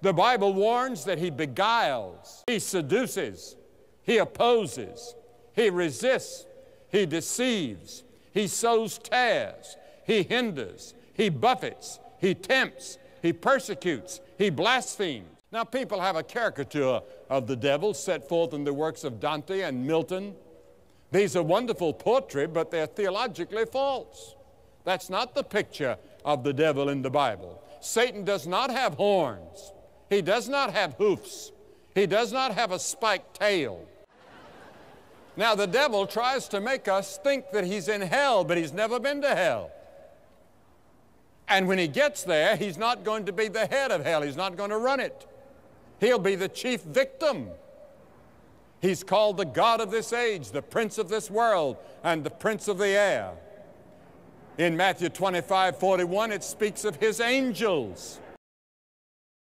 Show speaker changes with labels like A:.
A: The Bible warns that he beguiles, he seduces, he opposes, he resists, he deceives, he sows tares, he hinders, he buffets, he tempts, he persecutes, he blasphemes. Now, people have a caricature of the devil set forth in the works of Dante and Milton. These are wonderful portraits, but they're theologically false. That's not the picture of the devil in the Bible. Satan does not have horns. He does not have hoofs. He does not have a spiked tail. Now, the devil tries to make us think that he's in hell, but he's never been to hell. And when he gets there, he's not going to be the head of hell. He's not going to run it. He'll be the chief victim. He's called the God of this age, the prince of this world, and the prince of the air. In Matthew 25, 41, it speaks of his angels.